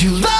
You love